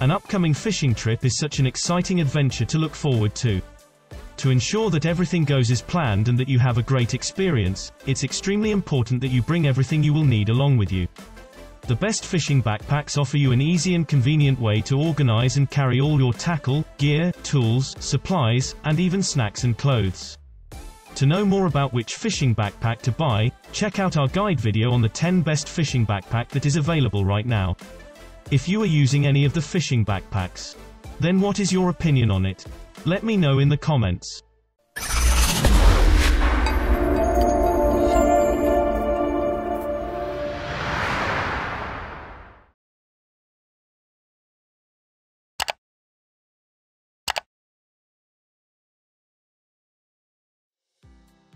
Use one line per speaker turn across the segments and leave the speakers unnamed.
An upcoming fishing trip is such an exciting adventure to look forward to. To ensure that everything goes as planned and that you have a great experience, it's extremely important that you bring everything you will need along with you. The best fishing backpacks offer you an easy and convenient way to organize and carry all your tackle, gear, tools, supplies, and even snacks and clothes. To know more about which fishing backpack to buy, check out our guide video on the 10 best fishing backpack that is available right now. If you are using any of the fishing backpacks, then what is your opinion on it? Let me know in the comments.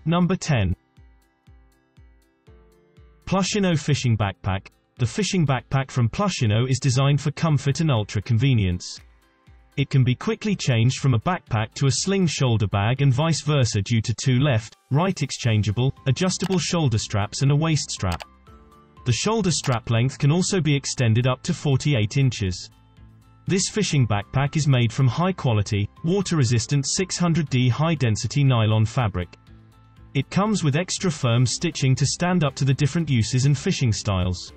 Number 10. Plusinno Fishing Backpack. The fishing backpack from Plusinno is designed for comfort and ultra convenience. It can be quickly changed from a backpack to a sling shoulder bag and vice versa due to two left, right exchangeable, adjustable shoulder straps and a waist strap. The shoulder strap length can also be extended up to 48 inches. This fishing backpack is made from high-quality, water-resistant 600D high-density nylon fabric. It comes with extra firm stitching to stand up to the different uses and fishing styles.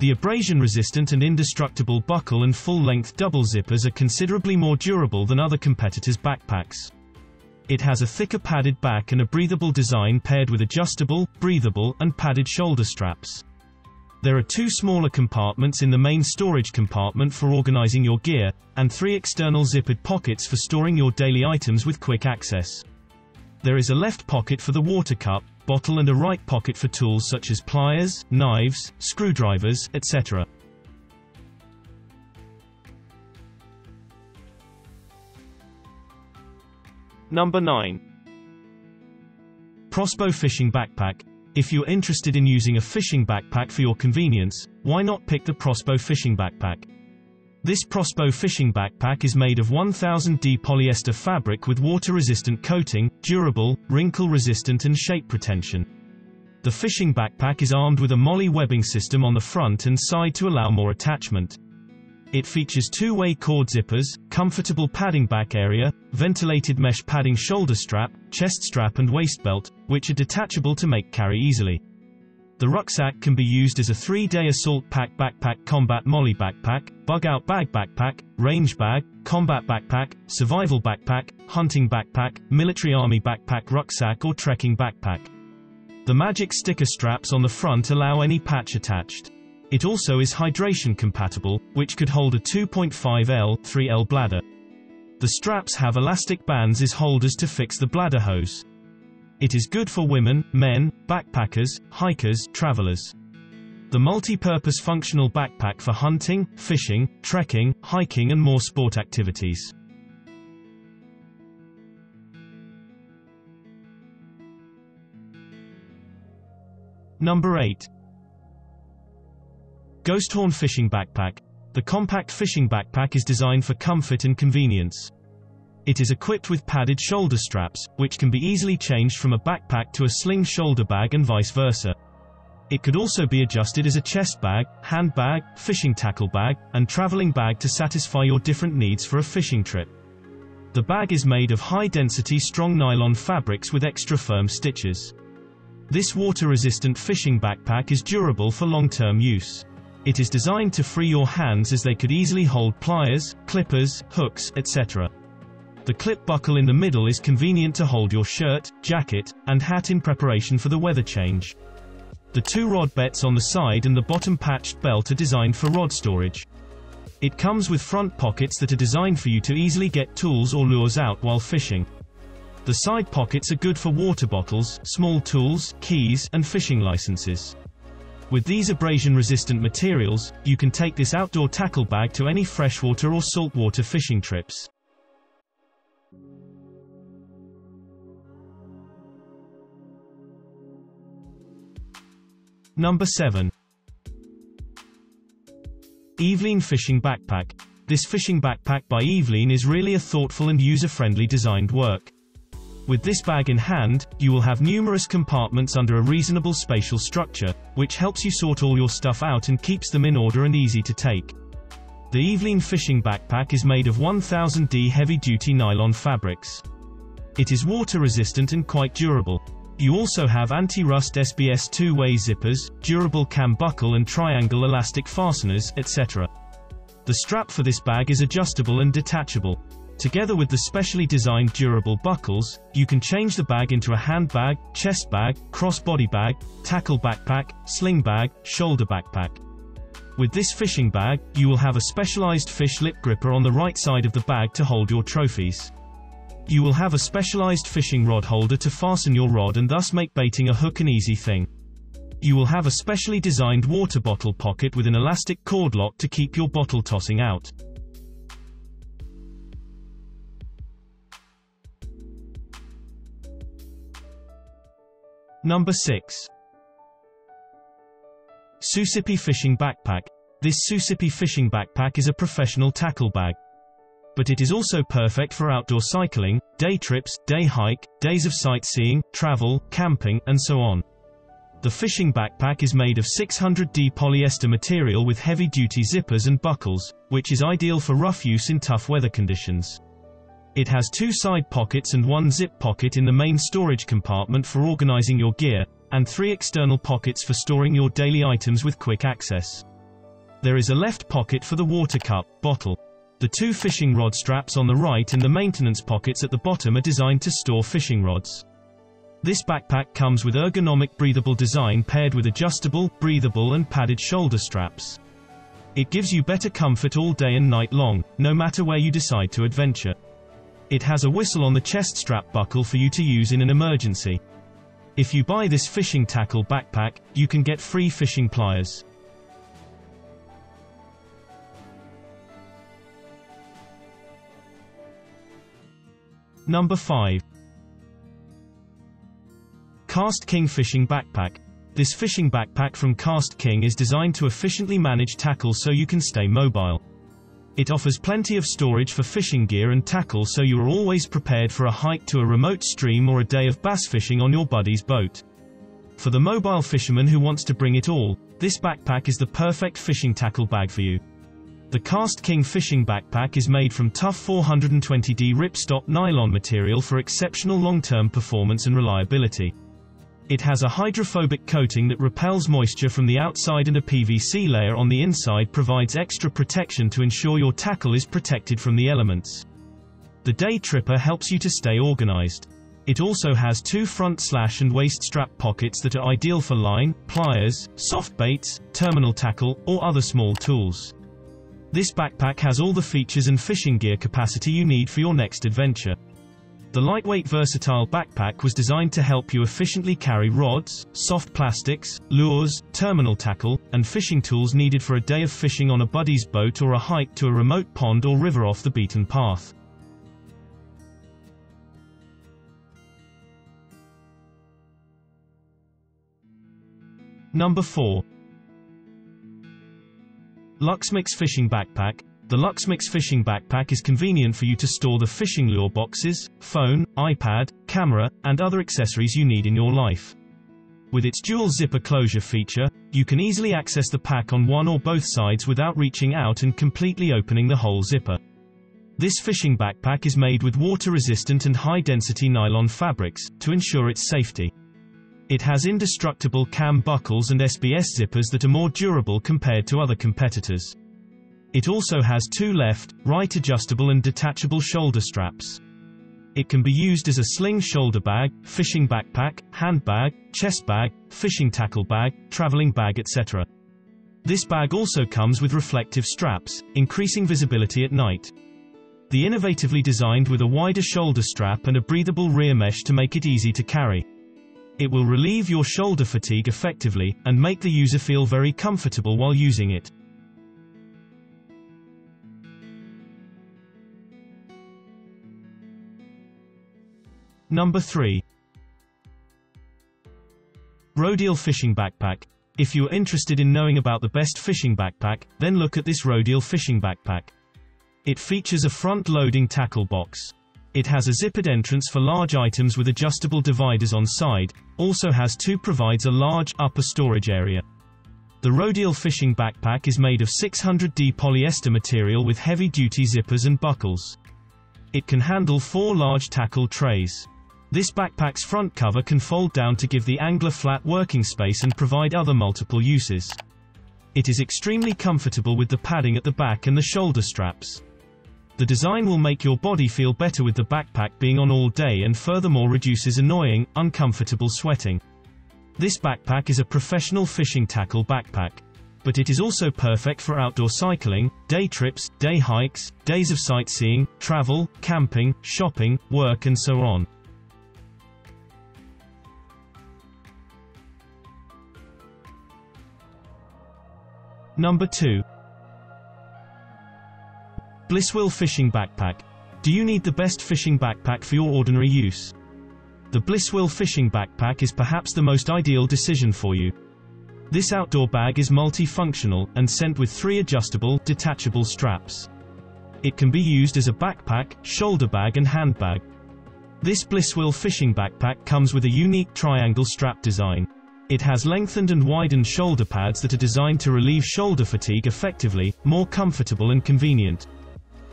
The abrasion-resistant and indestructible buckle and full-length double zippers are considerably more durable than other competitors' backpacks. It has a thicker padded back and a breathable design paired with adjustable, breathable, and padded shoulder straps. There are two smaller compartments in the main storage compartment for organizing your gear, and three external zippered pockets for storing your daily items with quick access. There is a left pocket for the water cup, bottle and a right pocket for tools such as pliers, knives, screwdrivers, etc. Number 9. Prospo Fishing Backpack. If you're interested in using a fishing backpack for your convenience, why not pick the Prospo Fishing Backpack? This Prospo fishing backpack is made of 1000D polyester fabric with water-resistant coating, durable, wrinkle-resistant and shape retention. The fishing backpack is armed with a MOLLE webbing system on the front and side to allow more attachment. It features two-way cord zippers, comfortable padding back area, ventilated mesh padding shoulder strap, chest strap and waist belt, which are detachable to make carry easily. The rucksack can be used as a three-day assault pack backpack combat MOLLE backpack, bug-out bag backpack, range bag, combat backpack, survival backpack, hunting backpack, military army backpack rucksack or trekking backpack. The magic sticker straps on the front allow any patch attached. It also is hydration compatible, which could hold a 2.5L, 3L bladder. The straps have elastic bands as holders to fix the bladder hose. It is good for women, men, backpackers, hikers, travelers. The multi-purpose functional backpack for hunting, fishing, trekking, hiking and more sport activities. Number 8. Ghosthorn Fishing Backpack. The compact fishing backpack is designed for comfort and convenience. It is equipped with padded shoulder straps, which can be easily changed from a backpack to a sling shoulder bag and vice versa. It could also be adjusted as a chest bag, handbag, fishing tackle bag, and traveling bag to satisfy your different needs for a fishing trip. The bag is made of high-density strong nylon fabrics with extra firm stitches. This water-resistant fishing backpack is durable for long-term use. It is designed to free your hands as they could easily hold pliers, clippers, hooks, etc. The clip buckle in the middle is convenient to hold your shirt, jacket, and hat in preparation for the weather change. The two rod bets on the side and the bottom patched belt are designed for rod storage. It comes with front pockets that are designed for you to easily get tools or lures out while fishing. The side pockets are good for water bottles, small tools, keys, and fishing licenses. With these abrasion-resistant materials, you can take this outdoor tackle bag to any freshwater or saltwater fishing trips. Number 7. Yvleen Fishing Backpack. This fishing backpack by Yvleen is really a thoughtful and user-friendly designed work. With this bag in hand, you will have numerous compartments under a reasonable spatial structure, which helps you sort all your stuff out and keeps them in order and easy to take. The Yvleen fishing backpack is made of 1000D heavy-duty nylon fabrics. It is water-resistant and quite durable. You also have anti-rust SBS two-way zippers, durable cam buckle and triangle elastic fasteners, etc. The strap for this bag is adjustable and detachable. Together with the specially designed durable buckles, you can change the bag into a handbag, chest bag, cross-body bag, tackle backpack, sling bag, shoulder backpack. With this fishing bag, you will have a specialized fish lip gripper on the right side of the bag to hold your trophies. You will have a specialized fishing rod holder to fasten your rod and thus make baiting a hook an easy thing. You will have a specially designed water bottle pocket with an elastic cord lock to keep your bottle tossing out. Number 6. Sucipi Fishing Backpack. This Sucipi fishing backpack is a professional tackle bag. But it is also perfect for outdoor cycling, day trips, day hike, days of sightseeing, travel, camping, and so on. The fishing backpack is made of 600D polyester material with heavy-duty zippers and buckles, which is ideal for rough use in tough weather conditions. It has two side pockets and one zip pocket in the main storage compartment for organizing your gear, and three external pockets for storing your daily items with quick access. There is a left pocket for the water cup, bottle. The two fishing rod straps on the right and the maintenance pockets at the bottom are designed to store fishing rods. This backpack comes with ergonomic breathable design paired with adjustable, breathable and padded shoulder straps. It gives you better comfort all day and night long, no matter where you decide to adventure. It has a whistle on the chest strap buckle for you to use in an emergency. If you buy this fishing tackle backpack, you can get free fishing pliers. Number 5. KastKing Fishing Backpack. This fishing backpack from KastKing is designed to efficiently manage tackle so you can stay mobile. It offers plenty of storage for fishing gear and tackle so you are always prepared for a hike to a remote stream or a day of bass fishing on your buddy's boat. For the mobile fisherman who wants to bring it all, this backpack is the perfect fishing tackle bag for you. The KastKing fishing backpack is made from tough 420D ripstop nylon material for exceptional long-term performance and reliability. It has a hydrophobic coating that repels moisture from the outside and a PVC layer on the inside provides extra protection to ensure your tackle is protected from the elements. The day tripper helps you to stay organized. It also has two front slash and waist strap pockets that are ideal for line, pliers, soft baits, terminal tackle, or other small tools. This backpack has all the features and fishing gear capacity you need for your next adventure. The lightweight versatile backpack was designed to help you efficiently carry rods, soft plastics, lures, terminal tackle, and fishing tools needed for a day of fishing on a buddy's boat or a hike to a remote pond or river off the beaten path. Number 4. Luxhmox Fishing Backpack, the Luxhmox fishing backpack is convenient for you to store the fishing lure boxes, phone, iPad, camera, and other accessories you need in your life. With its dual zipper closure feature, you can easily access the pack on one or both sides without reaching out and completely opening the whole zipper. This fishing backpack is made with water-resistant and high-density nylon fabrics, to ensure its safety. It has indestructible cam buckles and SBS zippers that are more durable compared to other competitors. It also has two left, right adjustable and detachable shoulder straps. It can be used as a sling shoulder bag, fishing backpack, handbag, chest bag, fishing tackle bag, traveling bag etc. This bag also comes with reflective straps, increasing visibility at night. The innovatively designed with a wider shoulder strap and a breathable rear mesh to make it easy to carry. It will relieve your shoulder fatigue effectively, and make the user feel very comfortable while using it. Number 3. Rodial Fishing Backpack. If you're interested in knowing about the best fishing backpack, then look at this Rodial Fishing Backpack. It features a front-loading tackle box. It has a zippered entrance for large items with adjustable dividers on side, also has two provides a large upper storage area. The Rodial fishing backpack is made of 600D polyester material with heavy-duty zippers and buckles. It can handle four large tackle trays. This backpack's front cover can fold down to give the angler flat working space and provide other multiple uses. It is extremely comfortable with the padding at the back and the shoulder straps. The design will make your body feel better with the backpack being on all day and furthermore reduces annoying, uncomfortable sweating. This backpack is a professional fishing tackle backpack. But it is also perfect for outdoor cycling, day trips, day hikes, days of sightseeing, travel, camping, shopping, work and so on. Number 2. Blisswill Fishing Backpack. Do you need the best fishing backpack for your ordinary use? The Blisswill Fishing Backpack is perhaps the most ideal decision for you. This outdoor bag is multifunctional and sent with three adjustable, detachable straps. It can be used as a backpack, shoulder bag and handbag. This Blisswill fishing backpack comes with a unique triangle strap design. It has lengthened and widened shoulder pads that are designed to relieve shoulder fatigue effectively, more comfortable and convenient.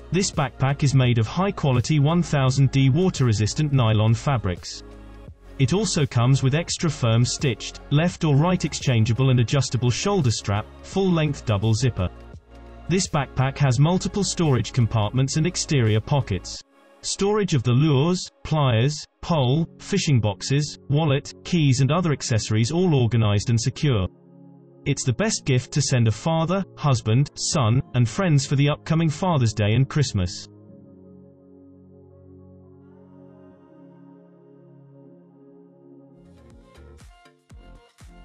This backpack is made of high-quality 1000D water-resistant nylon fabrics. It also comes with extra firm stitched, left or right exchangeable and adjustable shoulder strap, full-length double zipper. This backpack has multiple storage compartments and exterior pockets. Storage of the lures, pliers, pole, fishing boxes, wallet, keys and other accessories all organized and secure. It's the best gift to send a father, husband, son, and friends for the upcoming Father's Day and Christmas.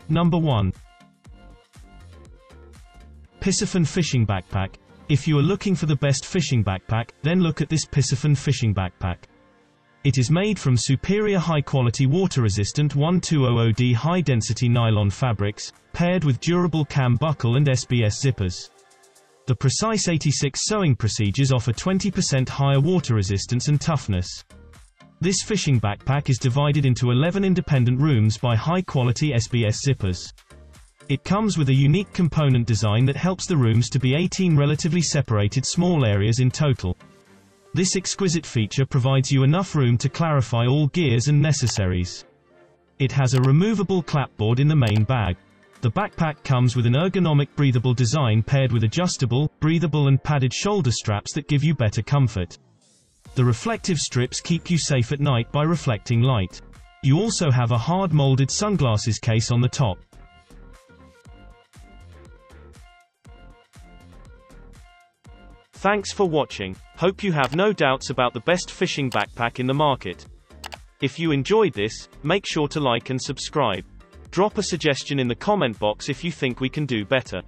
Number 1. Piscifun Fishing Backpack. If you are looking for the best fishing backpack, then look at this Piscifun Fishing Backpack. It is made from superior high-quality water-resistant 1200D high-density nylon fabrics, paired with durable cam buckle and SBS zippers. The precise 86 sewing procedures offer 20% higher water resistance and toughness. This fishing backpack is divided into 11 independent rooms by high-quality SBS zippers. It comes with a unique component design that helps the rooms to be 18 relatively separated small areas in total. This exquisite feature provides you enough room to clarify all gears and necessaries. It has a removable clapboard in the main bag. The backpack comes with an ergonomic breathable design paired with adjustable, breathable and padded shoulder straps that give you better comfort. The reflective strips keep you safe at night by reflecting light. You also have a hard molded sunglasses case on the top. Thanks for watching. Hope you have no doubts about the best fishing backpack in the market. If you enjoyed this, make sure to like and subscribe. Drop a suggestion in the comment box if you think we can do better.